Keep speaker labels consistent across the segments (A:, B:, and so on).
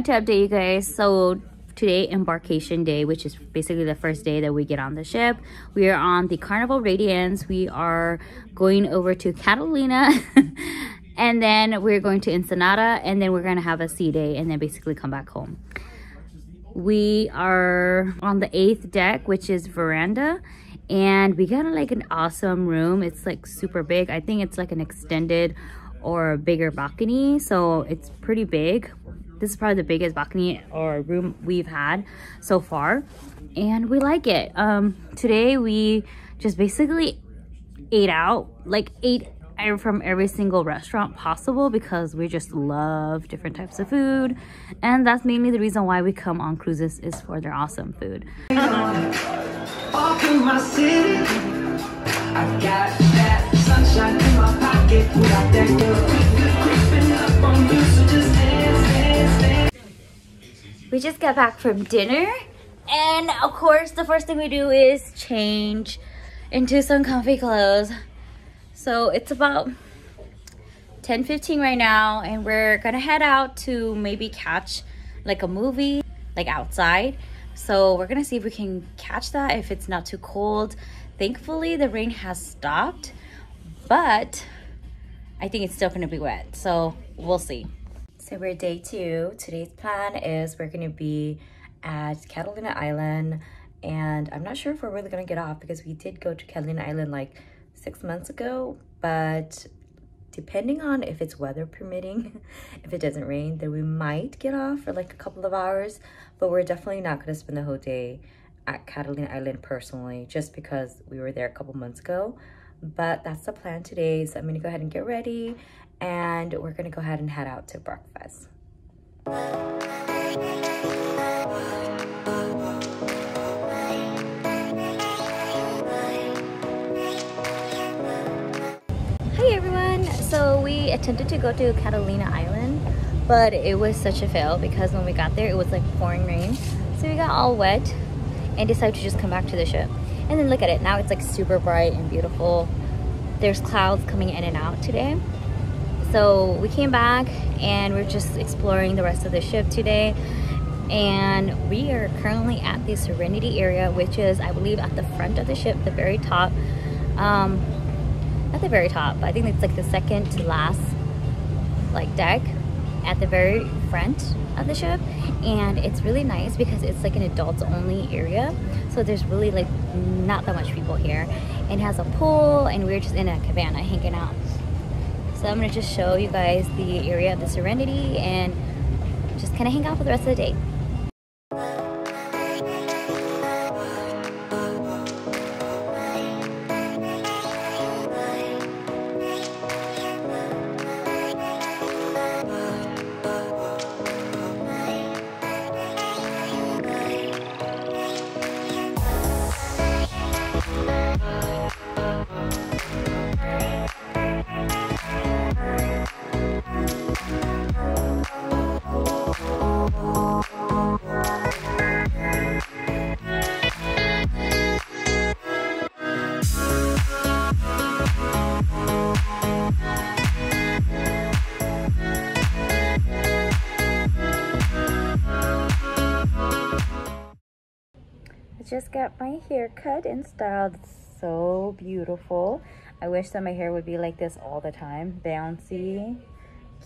A: wanted to update you guys. So today embarkation day which is basically the first day that we get on the ship. We are on the carnival radiance. We are going over to catalina and then we're going to ensenada and then we're going to have a sea day and then basically come back home. We are on the eighth deck which is veranda and we got like an awesome room. It's like super big. I think it's like an extended or bigger balcony so it's pretty big this is probably the biggest balcony or room we've had so far. And we like it. Um, today we just basically ate out, like ate from every single restaurant possible because we just love different types of food and that's mainly the reason why we come on cruises is for their awesome food we just got back from dinner and of course the first thing we do is change into some comfy clothes. So it's about 10 15 right now and we're gonna head out to maybe catch like a movie like outside. So we're gonna see if we can catch that if it's not too cold. Thankfully the rain has stopped but i think it's still gonna be wet so we'll see so we're day two. Today's plan is we're gonna be at Catalina Island and I'm not sure if we're really gonna get off because we did go to Catalina Island like six months ago, but depending on if it's weather permitting, if it doesn't rain, then we might get off for like a couple of hours, but we're definitely not gonna spend the whole day at Catalina Island personally, just because we were there a couple months ago. But that's the plan today, so I'm gonna go ahead and get ready and we're gonna go ahead and head out to breakfast. Hi everyone! So we attempted to go to Catalina Island, but it was such a fail because when we got there it was like pouring rain. So we got all wet and decided to just come back to the ship. And then look at it, now it's like super bright and beautiful. There's clouds coming in and out today so we came back and we're just exploring the rest of the ship today. And we are currently at the serenity area which is i believe at the front of the ship the very top. Um at the very top i think it's like the second to last like deck at the very front of the ship. And it's really nice because it's like an adults only area. So there's really like not that much people here. And has a pool and we're just in a cabana hanging out so I'm gonna just show you guys the area of the Serenity and just kind of hang out for the rest of the day. Just got my hair cut and styled. So beautiful. I wish that my hair would be like this all the time. Bouncy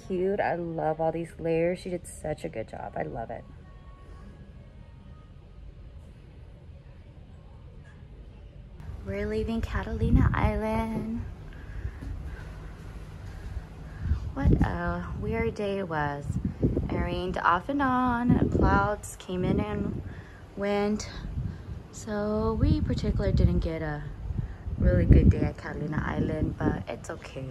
A: cute. I love all these layers. She did such a good job. I love it. We're leaving catalina island. What a weird day it was. It rained off and on. Clouds came in and went so we particularly didn't get a really good day at Catalina Island, but it's okay.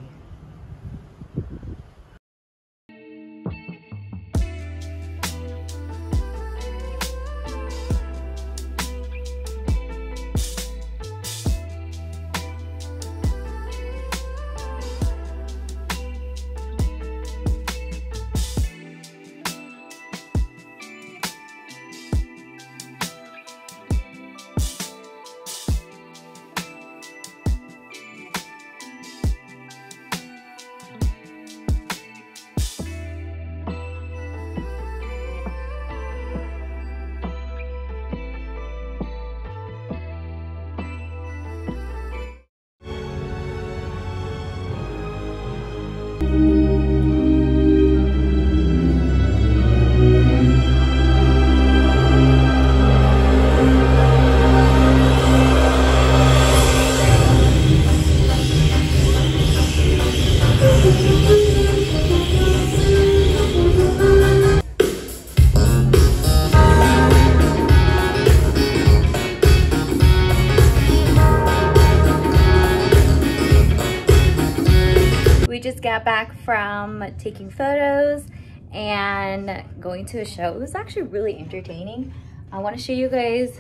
A: From taking photos and going to a show. It was actually really entertaining. I want to show you guys,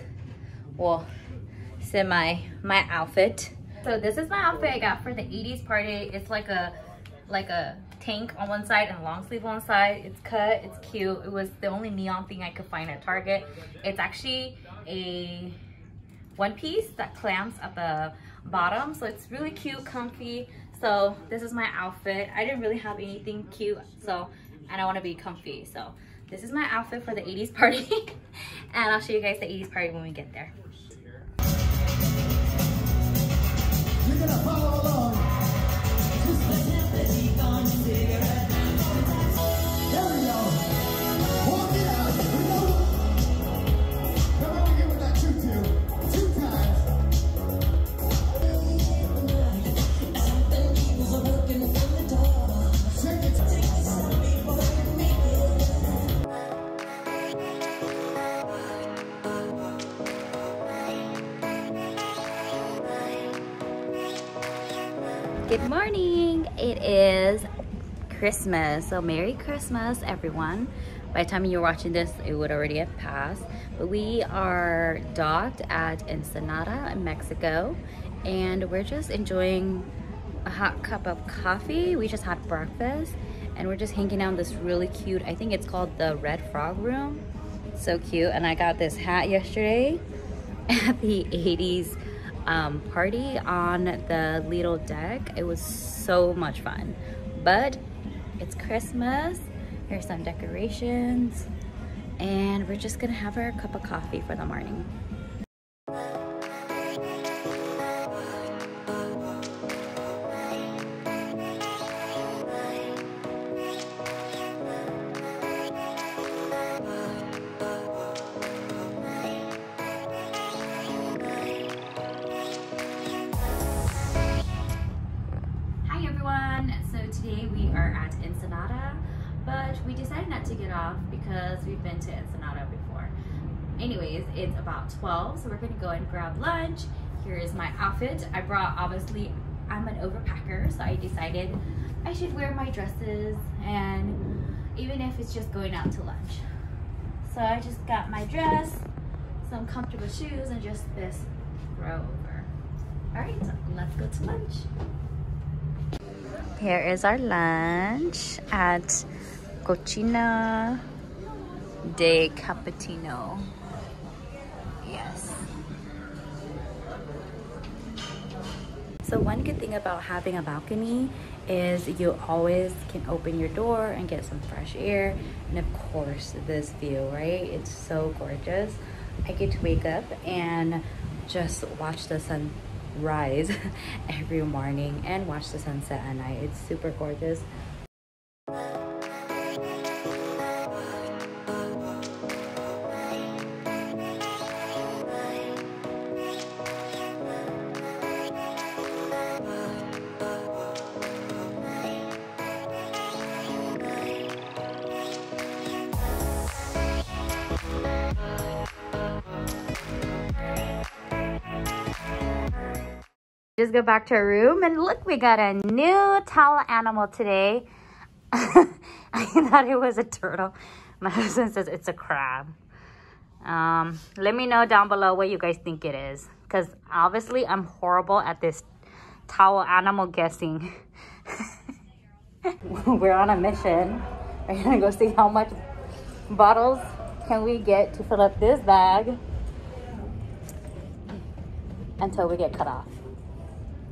A: well, semi my outfit. So this is my outfit I got for the 80s party. It's like a like a tank on one side and a long sleeve on one side. It's cut, it's cute. It was the only neon thing I could find at Target. It's actually a one piece that clamps at the bottom. So it's really cute, comfy. So this is my outfit. I didn't really have anything cute. So, and I want to be comfy. So this is my outfit for the 80s party. and I'll show you guys the 80s party when we get there. Good morning. It is Christmas. So Merry Christmas, everyone. By the time you're watching this, it would already have passed. But we are docked at Ensenada in Mexico. And we're just enjoying a hot cup of coffee. We just had breakfast. And we're just hanging out in this really cute, I think it's called the Red Frog Room. So cute. And I got this hat yesterday at the 80s um, party on the little deck. It was so much fun. But it's Christmas. Here's some decorations. And we're just gonna have our cup of coffee for the morning. About 12, so we're gonna go and grab lunch. Here is my outfit. I brought, obviously, I'm an overpacker, so I decided I should wear my dresses and even if it's just going out to lunch. So I just got my dress, some comfortable shoes, and just this throw over. All right, let's go to lunch. Here is our lunch at Cucina del Capitano. Yes. So one good thing about having a balcony is you always can open your door and get some fresh air. And of course, this view, right? It's so gorgeous. I get to wake up and just watch the sun rise every morning and watch the sunset at night. It's super gorgeous. Just go back to our room and look, we got a new towel animal today. I thought it was a turtle. My husband says it's a crab. Um, let me know down below what you guys think it is. Because obviously I'm horrible at this towel animal guessing. We're on a mission. We're gonna go see how much bottles can we get to fill up this bag until we get cut off.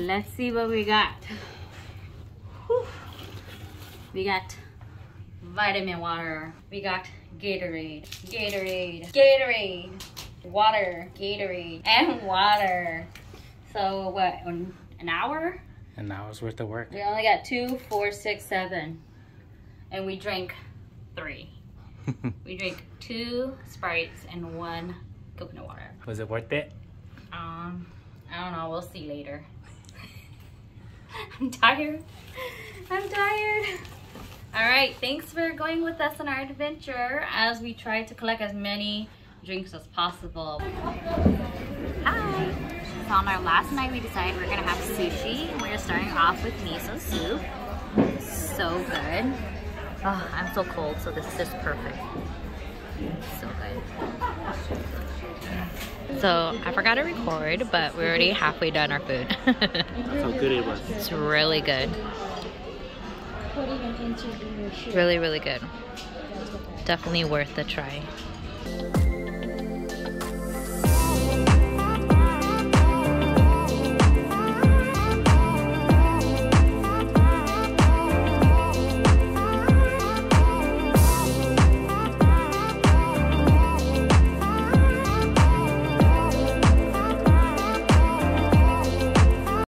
A: Let's see what we got. Whew. We got vitamin water. We got Gatorade, Gatorade, Gatorade, water, Gatorade, and water. So what, an hour?
B: An hour's worth of work.
A: We only got two, four, six, seven. And we drank three. we drank two Sprites and one coconut water.
B: Was it worth it?
A: Um, I don't know. We'll see later. I'm tired. I'm tired. All right. Thanks for going with us on our adventure as we try to collect as many drinks as possible. Hi. So on our last night, we decided we're gonna have sushi. and We're starting off with miso soup. So good. Oh, I'm so cold, so this is just perfect. So good. So I forgot to record, but we're already halfway done our food.
B: That's how good it was.
A: it's really good. Really, really good. Definitely worth the try.